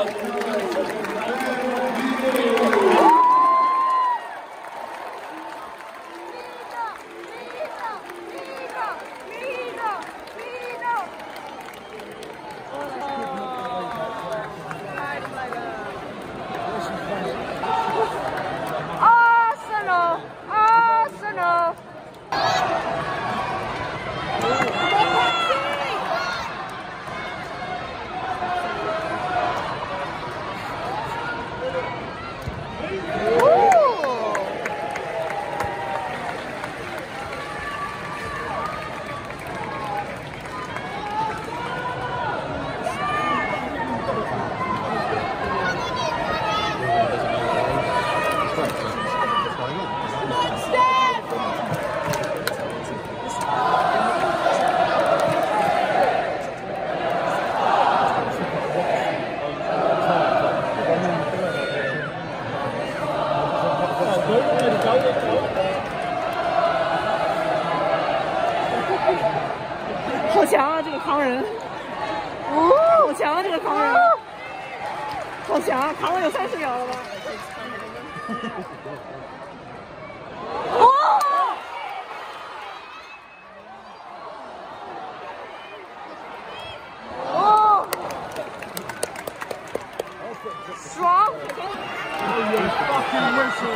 好扛人，哦，好强啊这个扛人，好强，扛了有三十秒了吧？爽！爽